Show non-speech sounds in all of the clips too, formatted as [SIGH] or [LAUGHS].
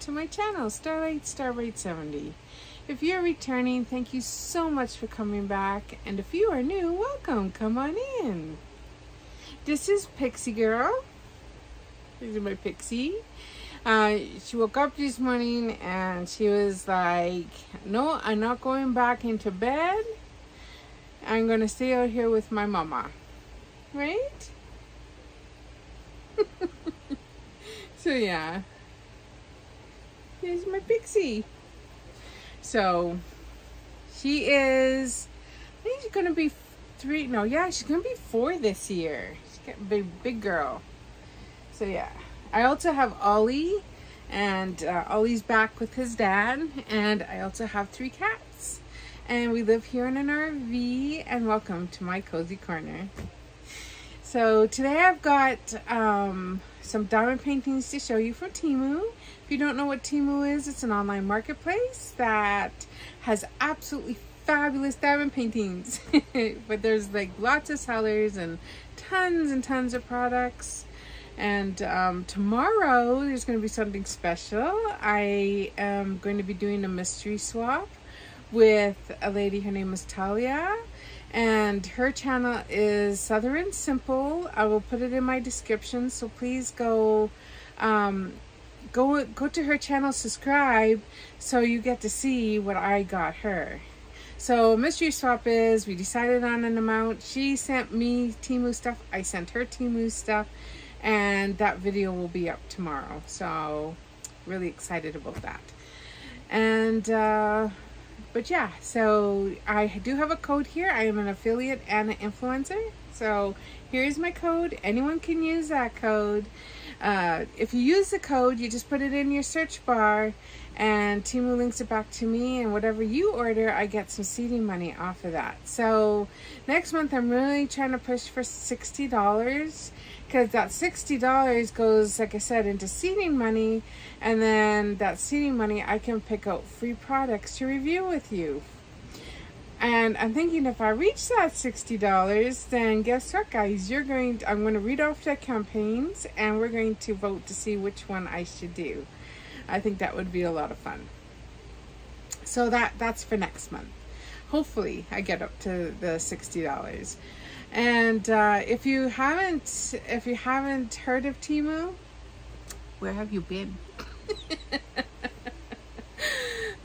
to my channel, Starlight Starbright 70. If you're returning, thank you so much for coming back. And if you are new, welcome, come on in. This is Pixie Girl. This is my Pixie. Uh, she woke up this morning and she was like, no, I'm not going back into bed. I'm going to stay out here with my mama. Right? [LAUGHS] so yeah. Here's my Pixie. So she is, I think she's to be three, no, yeah, she's to be four this year. She's getting big, big girl. So yeah. I also have Ollie, and uh, Ollie's back with his dad, and I also have three cats. And we live here in an RV, and welcome to my cozy corner. So today I've got um, some diamond paintings to show you from Temu. If you don't know what Temu is, it's an online marketplace that has absolutely fabulous diamond paintings. [LAUGHS] but there's like lots of sellers and tons and tons of products. And um, tomorrow there's going to be something special. I am going to be doing a mystery swap with a lady. Her name is Talia. And her channel is Southern Simple. I will put it in my description. So please go um, go go to her channel, subscribe, so you get to see what I got her. So mystery swap is we decided on an amount. She sent me Temu stuff. I sent her Temu stuff and that video will be up tomorrow so really excited about that and uh, but yeah so I do have a code here. I am an affiliate and an influencer. So here's my code. Anyone can use that code. Uh, if you use the code you just put it in your search bar and Temu links it back to me and whatever you order I get some seeding money off of that. So next month I'm really trying to push for $60 because that $60 goes, like I said, into seeding money, and then that seeding money, I can pick out free products to review with you. And I'm thinking if I reach that $60, then guess what, guys? You're going to, I'm going to read off the campaigns, and we're going to vote to see which one I should do. I think that would be a lot of fun. So that that's for next month. Hopefully, I get up to the $60. And uh, if you haven't, if you haven't heard of Temu, where have you been?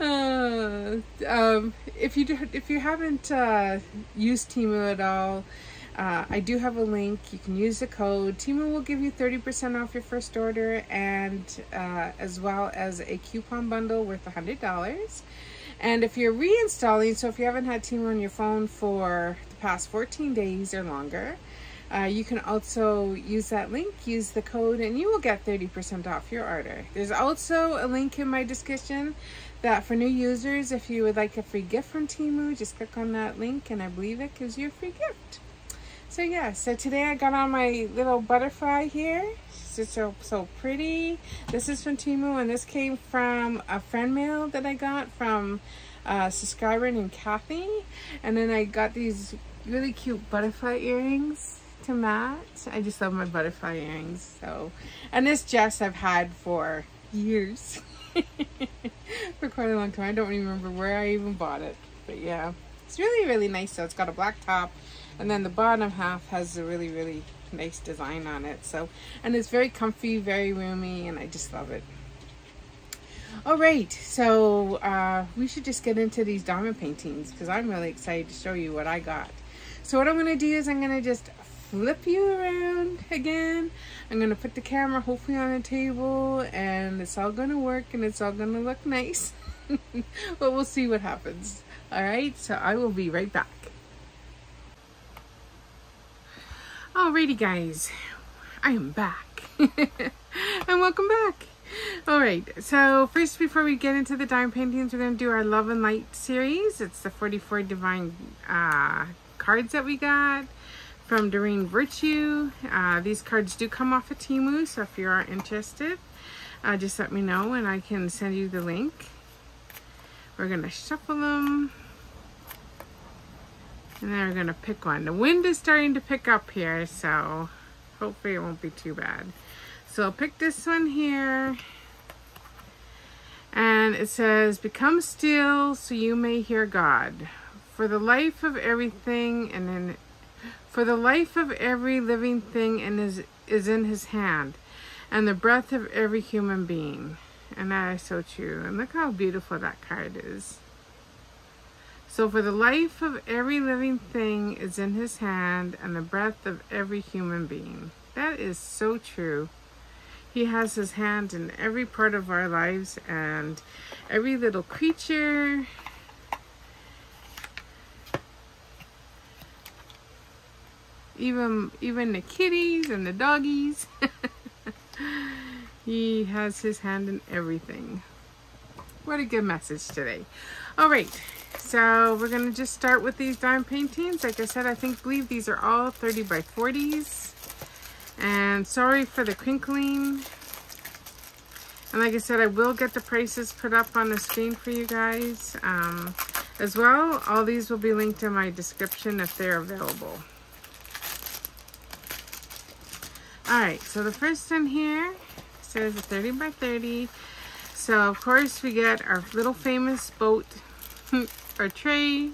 [LAUGHS] uh, um, if you do, if you haven't uh, used Temu at all, uh, I do have a link. You can use the code. Temu will give you 30% off your first order and uh, as well as a coupon bundle worth $100. And if you're reinstalling, so if you haven't had Temu on your phone for past 14 days or longer. Uh, you can also use that link, use the code, and you will get 30% off your order. There's also a link in my description that for new users, if you would like a free gift from Temu, just click on that link and I believe it gives you a free gift. So yeah, so today I got on my little butterfly here. It's so, so pretty. This is from Temu and this came from a friend mail that I got from a subscriber named Kathy. And then I got these really cute butterfly earrings to match. I just love my butterfly earrings. So, and this dress I've had for years. [LAUGHS] for quite a long time. I don't remember where I even bought it. But yeah, it's really, really nice. So it's got a black top and then the bottom half has a really, really nice design on it. So, and it's very comfy, very roomy, and I just love it. All right, so uh, we should just get into these diamond paintings because I'm really excited to show you what I got. So what I'm going to do is I'm going to just flip you around again. I'm going to put the camera hopefully on a table and it's all going to work and it's all going to look nice. [LAUGHS] but we'll see what happens. All right, so I will be right back. Alrighty guys, I am back. [LAUGHS] and welcome back. Alright, so first before we get into the diamond paintings, we're going to do our Love and Light series. It's the 44 Divine uh, cards that we got from Doreen Virtue. Uh, these cards do come off of Temu, so if you are interested, uh, just let me know and I can send you the link. We're going to shuffle them. And then we're to pick one. The wind is starting to pick up here, so hopefully it won't be too bad. So I'll pick this one here. And it says, Become still so you may hear God. For the life of everything and in for the life of every living thing in his, is in his hand, and the breath of every human being. And that is so true. And look how beautiful that card is. So for the life of every living thing is in his hand, and the breath of every human being. That is so true. He has his hand in every part of our lives and every little creature. Even even the kitties and the doggies. [LAUGHS] he has his hand in everything. What a good message today. All right, so we're gonna just start with these dime paintings. Like I said, I think believe these are all 30 by 40s. And sorry for the crinkling. And like I said, I will get the prices put up on the screen for you guys um, as well. All these will be linked in my description if they're available. All right, so the first one here says 30 by 30. So of course we get our little famous boat, [LAUGHS] our tray,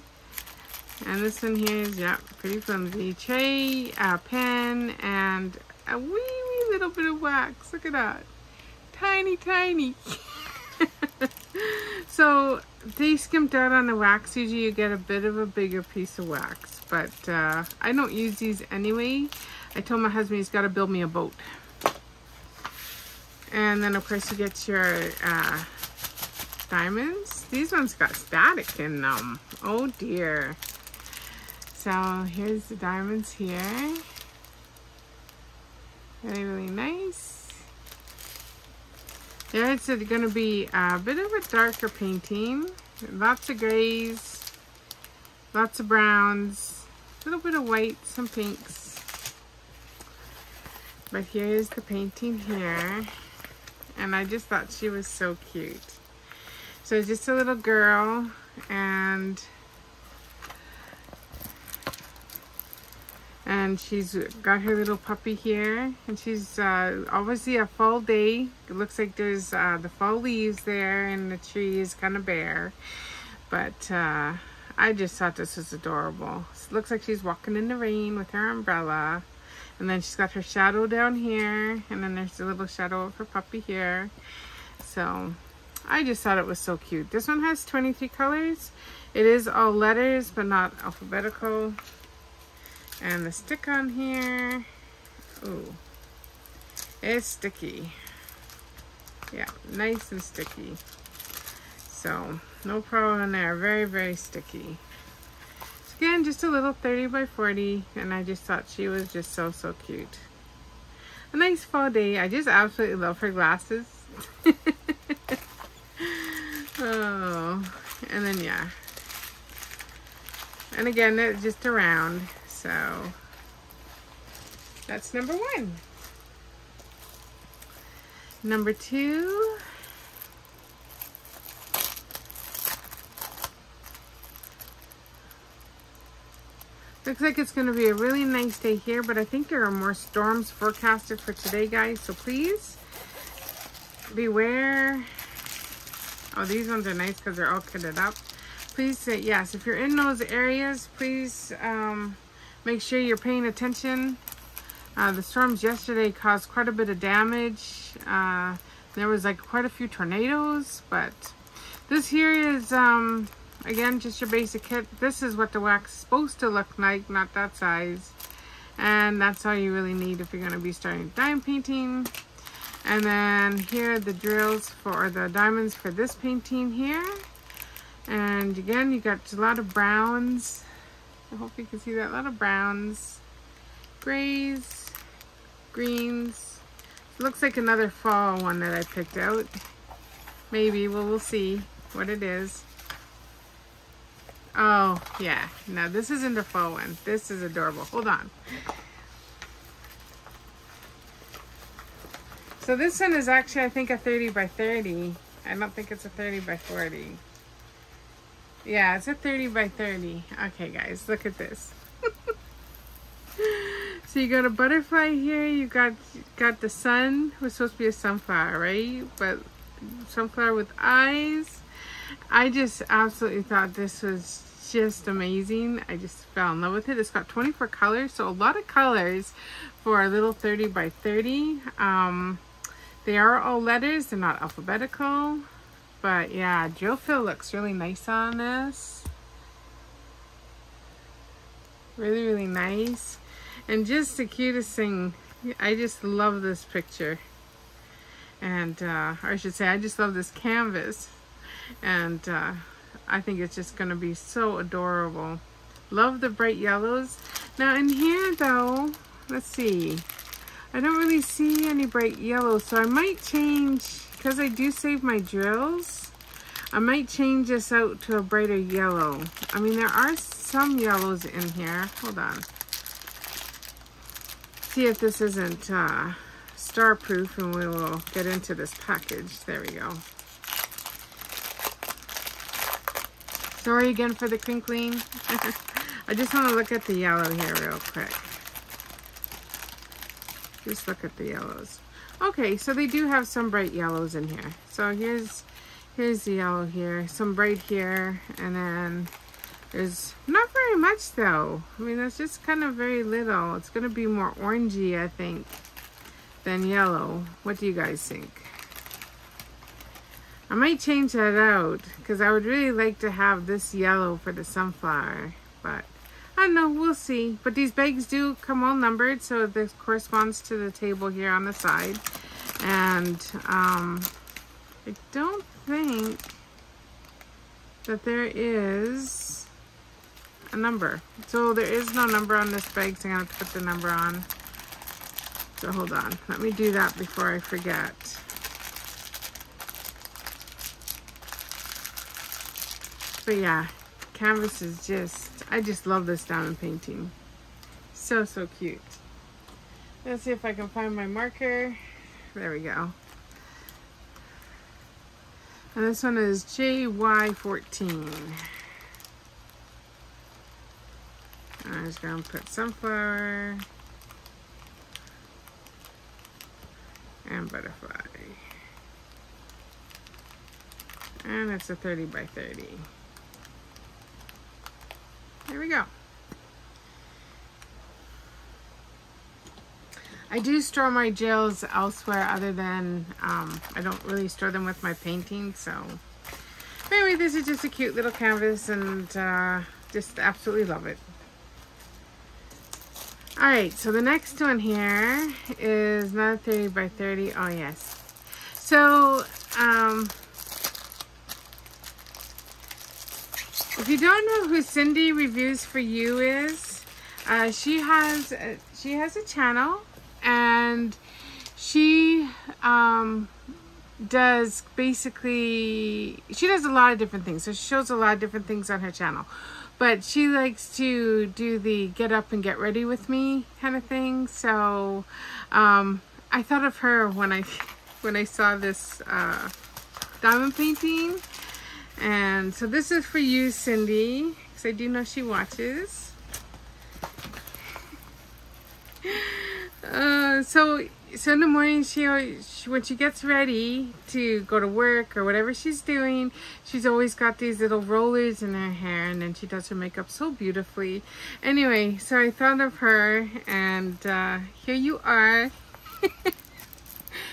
and this one here is, yeah, pretty flimsy. Tray, a pen, and a wee, wee little bit of wax. Look at that. Tiny, tiny. [LAUGHS] so they skimped out on the wax. Usually you get a bit of a bigger piece of wax. But uh, I don't use these anyway. I told my husband he's got to build me a boat. And then of course you get your uh, diamonds. These ones got static in them. Oh dear. So here's the diamonds here. Really, really nice. There it's going to be a bit of a darker painting. Lots of grays, lots of browns, a little bit of white, some pinks. But here's the painting here. And I just thought she was so cute. So just a little girl and and she's got her little puppy here and she's uh, obviously a fall day. It looks like there's uh, the fall leaves there and the tree is kind of bare. But uh, I just thought this was adorable. It looks like she's walking in the rain with her umbrella. And then she's got her shadow down here and then there's a little shadow of her puppy here. So I just thought it was so cute this one has 23 colors it is all letters but not alphabetical and the stick on here, ooh, it's sticky. Yeah, nice and sticky. So, no problem there. Very, very sticky. So again, just a little 30 by 40, and I just thought she was just so, so cute. A nice fall day. I just absolutely love her glasses. [LAUGHS] oh, and then yeah. And again, it's just around. So that's number one. Number two. Looks like it's going to be a really nice day here, but I think there are more storms forecasted for today, guys. So please beware. Oh, these ones are nice because they're all kitted up. Please say yes. If you're in those areas, please um, make sure you're paying attention. Uh, the storms yesterday caused quite a bit of damage. Uh, there was like quite a few tornadoes, but this here is, um, again, just your basic kit. This is what the wax is supposed to look like, not that size. And that's all you really need if you're going to be starting dime painting. And then here the drills for the diamonds for this painting here. And again, you got a lot of browns I hope you can see that. A lot of browns, grays, greens. It looks like another fall one that I picked out. Maybe. Well, we'll see what it is. Oh, yeah. No, this isn't a fall one. This is adorable. Hold on. So this one is actually, I think, a 30 by 30. I don't think it's a 30 by 40. Yeah, it's a 30 by 30. Okay, guys, look at this. [LAUGHS] so you got a butterfly here. You got got the sun. It was supposed to be a sunflower, right? But sunflower with eyes. I just absolutely thought this was just amazing. I just fell in love with it. It's got 24 colors, so a lot of colors for a little 30 by 30. Um, they are all letters, they're not alphabetical. But yeah, gel fill looks really nice on this. Really, really nice. And just the cutest thing, I just love this picture. And, uh, I should say, I just love this canvas. And uh, I think it's just going to be so adorable. Love the bright yellows. Now in here though, let's see. I don't really see any bright yellow, so I might change, because I do save my drills, I might change this out to a brighter yellow. I mean, there are some yellows in here. Hold on. See if this isn't uh, star proof and we will get into this package. There we go. Sorry again for the crinkling. [LAUGHS] I just want to look at the yellow here real quick. Just look at the yellows. Okay, so they do have some bright yellows in here. So here's here's the yellow here, some bright here, and then there's not very much though. I mean, that's just kind of very little. It's to be more orangey, I think, than yellow. What do you guys think? I might change that out because I would really like to have this yellow for the sunflower, but I don't know, we'll see. But these bags do come all numbered, so this corresponds to the table here on the side. And um, I don't think that there is a number. So there is no number on this bag, so I'm going to put the number on. So hold on, let me do that before I forget. But yeah, canvas is just, I just love this diamond painting. So, so cute. Let's see if I can find my marker. There we go. And this one is JY14. I'm just to put sunflower and butterfly. And it's a 30 by 30. There we go. I do store my gels elsewhere other than, um, I don't really store them with my painting, so. Anyway, this is just a cute little canvas and uh, just absolutely love it. Alright, so the next one here is not 30 by 30. Oh, yes. So, um, If you don't know who Cindy Reviews for You is, uh, she has a, she has a channel and she um, does basically she does a lot of different things. So she shows a lot of different things on her channel. But she likes to do the get up and get ready with me kind of thing. So um, I thought of her when I [LAUGHS] when I saw this uh, diamond painting and so this is for you, Cindy, because I do know she watches. Uh, so, so in the morning, she, she, when she gets ready to go to work or whatever she's doing, she's always got these little rollers in her hair, and then she does her makeup so beautifully. Anyway, so I thought of her, and uh, here you are. [LAUGHS]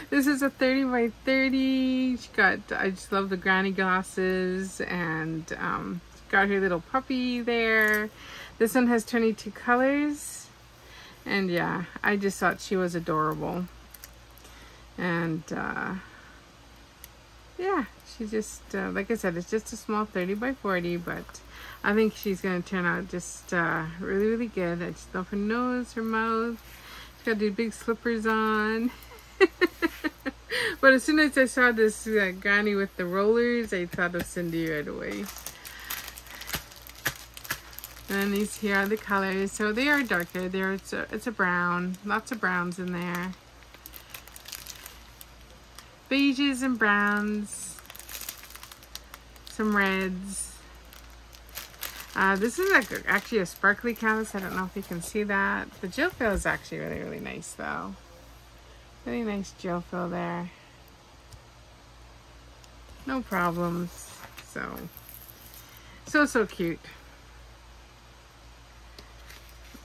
This is a 30 by 30. She got, I just love the granny glasses and um, got her little puppy there. This one has 22 colors. And yeah, I just thought she was adorable. And uh, yeah, she just, uh, like I said, it's just a small 30 by 40, but I think she's going to turn out just uh, really, really good. I just love her nose, her mouth. She's got these big slippers on. [LAUGHS] but as soon as I saw this uh, granny with the rollers, I thought of Cindy right away. And these here are the colors. So they are darker. There it's a, it's a brown. Lots of browns in there. Beiges and browns. Some reds. Uh, this is like actually a sparkly canvas. I don't know if you can see that. The gel fill is actually really, really nice though. Really nice gel fill there. No problems. So, so, so cute.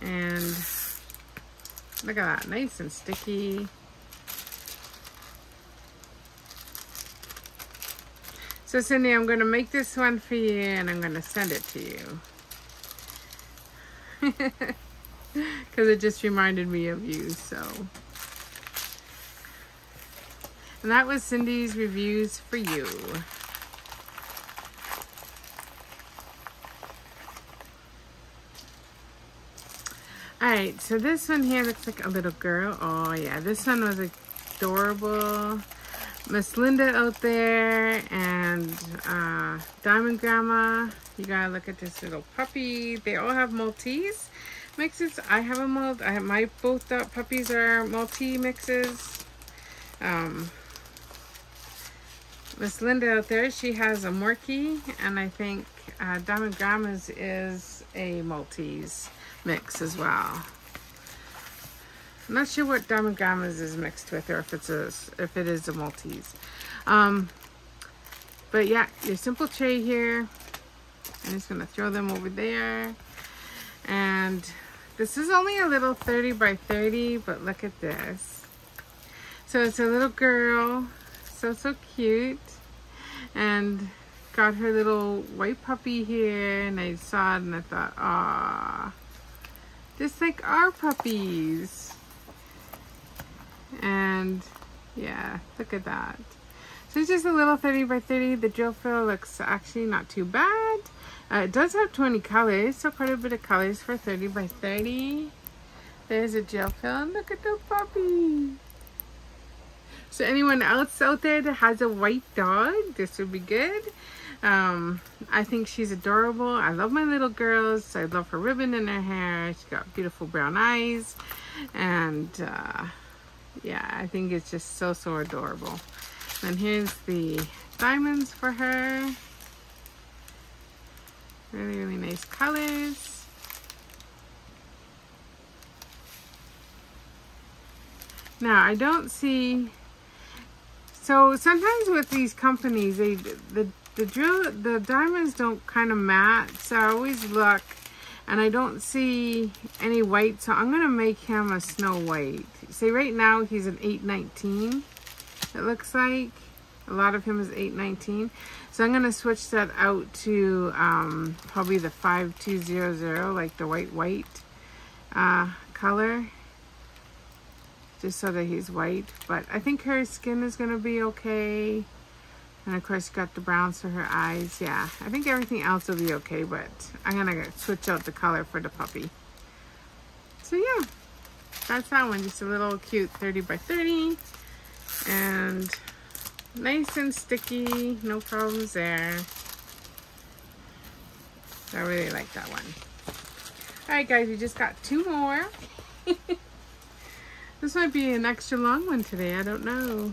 And look at that, nice and sticky. So Cindy, I'm to make this one for you and I'm to send it to you. [LAUGHS] Because it just reminded me of you, so. And that was Cindy's reviews for you. Alright, so this one here looks like a little girl. Oh yeah, this one was adorable. Miss Linda out there and uh, Diamond Grandma. You gotta look at this little puppy. They all have Maltese mixes. I have a Mal. I have my both uh, puppies are Maltese mixes. Um, Miss Linda out there, she has a Morkie, and I think uh, Diamond Grandma's is a Maltese mix as well. I'm not sure what Diamond Grandma's is mixed with or if it's a if it is a Maltese. Um, but yeah, your simple tray here. I'm just gonna throw them over there. And this is only a little 30 by 30, but look at this. So it's a little girl, so, so cute. And got her little white puppy here and I saw it and I thought, ah, just like our puppies. And yeah, look at that. So it's just a little 30 by 30. The drill fill looks actually not too bad. Uh, it does have 20 colors, so quite a bit of colors for 30 by 30. There's a gel fill, and look at the puppy. So anyone else out there that has a white dog, this would be good. Um, I think she's adorable. I love my little girls. I love her ribbon in her hair. She's got beautiful brown eyes. And uh, yeah, I think it's just so, so adorable. And here's the diamonds for her. Really, really nice colors. Now, I don't see... So sometimes with these companies, they the the drill the diamonds don't kind of match. So I always look, and I don't see any white. So I'm gonna make him a snow white. See, right now he's an 819. It looks like a lot of him is 819. So I'm to switch that out to um, probably the 5200, like the white white uh, color. Just so that he's white. But I think her skin is going to be okay. And of course, got the browns for her eyes. Yeah, I think everything else will be okay. But I'm going to switch out the color for the puppy. So yeah, that's that one. Just a little cute 30 by 30. And Nice and sticky, no problems there. I really like that one. Alright guys, we just got two more. [LAUGHS] this might be an extra long one today, I don't know.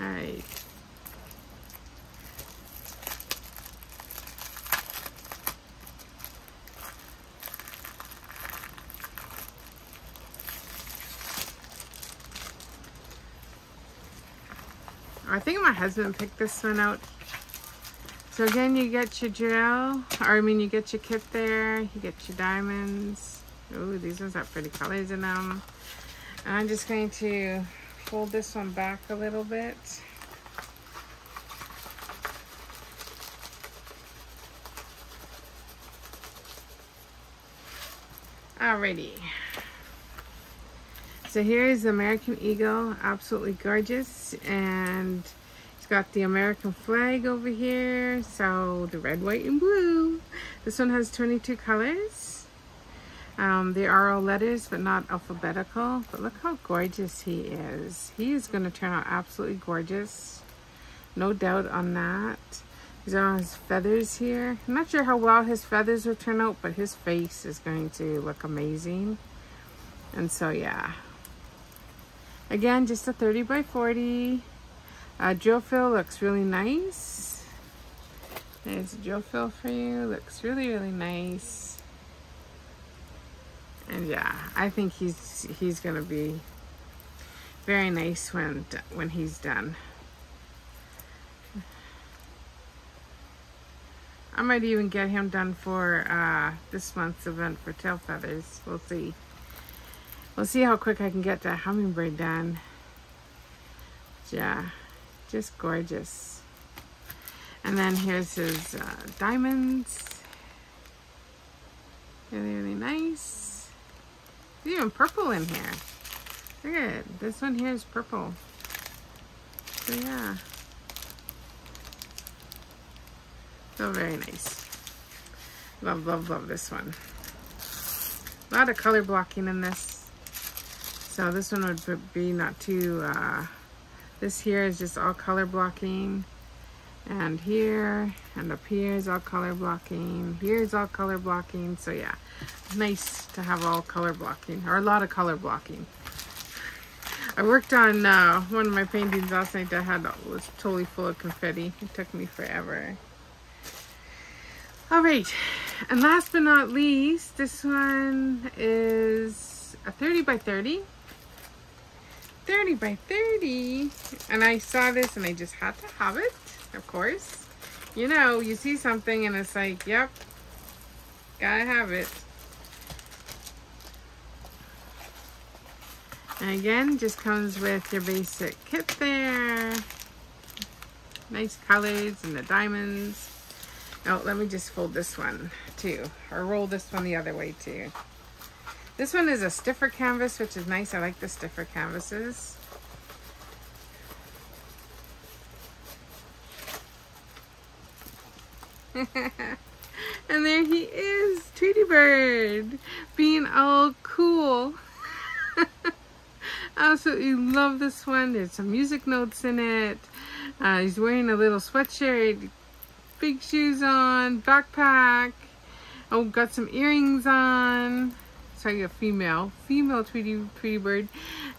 Alright. I think my husband picked this one out. So again, you get your gel, or I mean, you get your kit there, you get your diamonds. Oh, these ones have pretty colors in them. I'm just going to fold this one back a little bit. Alrighty. So here is the American Eagle, absolutely gorgeous. And it's got the American flag over here. So the red, white, and blue. This one has 22 colors. Um, they are all letters, but not alphabetical. But look how gorgeous he is. He is going to turn out absolutely gorgeous. No doubt on that. These are his feathers here. I'm not sure how well his feathers will turn out, but his face is going to look amazing. And so, yeah, Again, just a 30 by 40. Uh, drill fill looks really nice. There's a drill fill for you. Looks really, really nice. And yeah, I think he's he's gonna be very nice when when he's done. I might even get him done for uh, this month's event for tail feathers. We'll see. We'll see how quick I can get that hummingbird done. Yeah, just gorgeous. And then here's his uh, diamonds. Really, really nice. Even purple in here. Look at it. This one here is purple. So yeah. So very nice. Love, love, love this one. A lot of color blocking in this. So this one would be not too, uh, this here is just all color blocking. And here and up here is all color blocking. Here is all color blocking. So yeah, nice to have all color blocking or a lot of color blocking. I worked on uh, one of my paintings last night that had was totally full of confetti. It took me forever. All right, and last but not least, this one is a 30 by 30. 30 by 30. And I saw this and I just had to have it, of course. You know, you see something and it's like, yep, gotta have it. And again, just comes with your basic kit there. Nice colors and the diamonds. Oh, let me just fold this one too, or roll this one the other way too. This one is a stiffer canvas, which is nice. I like the stiffer canvases. [LAUGHS] and there he is, Tweety Bird, being all cool. [LAUGHS] absolutely love this one. There's some music notes in it. Uh, he's wearing a little sweatshirt, big shoes on, backpack. Oh, got some earrings on. Sorry, a female, female Tweety Tweety Bird.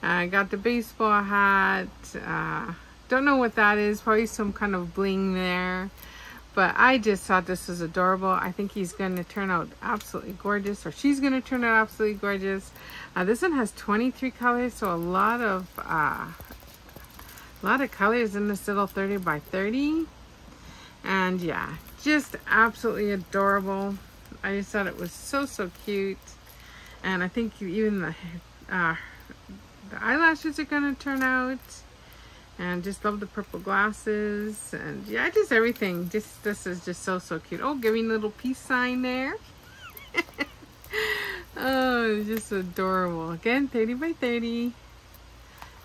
Uh, got the baseball hat. Uh, don't know what that is. Probably some kind of bling there. But I just thought this was adorable. I think he's going to turn out absolutely gorgeous, or she's going to turn out absolutely gorgeous. Uh, this one has 23 colors, so a lot of uh, a lot of colors in this little 30 by 30. And yeah, just absolutely adorable. I just thought it was so, so cute. And I think even the, uh, the eyelashes are going to turn out and just love the purple glasses. And yeah just everything. Just this is just so so cute. Oh giving a little peace sign there. [LAUGHS] Oh just adorable. Again 30 by 30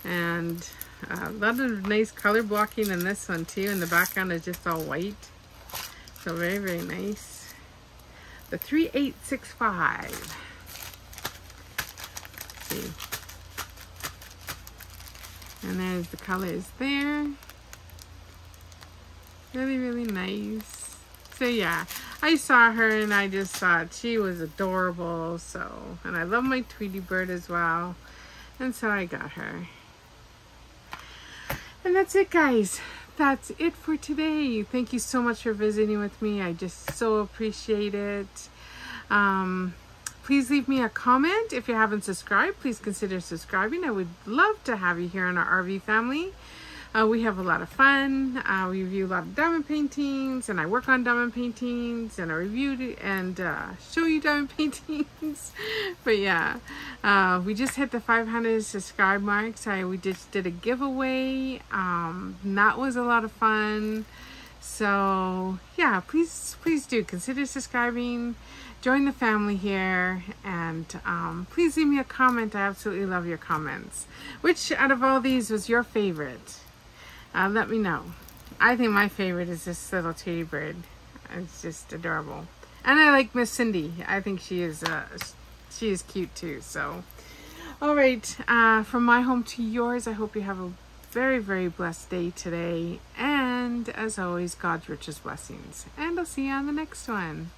and uh, a lot of nice color blocking in this one too. And the background is just all white. So very very nice. The 3865 see and there's the colors there. Really, really nice. So yeah, I saw her and I just thought she was adorable. So, and I love my Tweety Bird as well. And so I got her. And that's it guys. That's it for today. Thank you so much for visiting with me. I just so appreciate it. Um, Please leave me a comment. If you haven't subscribed, please consider subscribing. I would love to have you here in our RV family. Uh, we have a lot of fun. Uh, we review a lot of diamond paintings, and I work on diamond paintings, and I review and uh, show you diamond [LAUGHS] paintings. but yeah, uh, we just hit the 500 subscribe mark. So we just did a giveaway. Um, that was a lot of fun. So yeah, please, please do consider subscribing join the family here and um, please leave me a comment. I absolutely love your comments. Which out of all these was your favorite? Uh, let me know. I think my favorite is this little Tweety Bird. It's just adorable. And I like Miss Cindy. I think she is uh, she is cute too. So, all right. Uh, from my home to yours, I hope you have a very, very blessed day today. And as always, God's richest blessings. And I'll see you on the next one.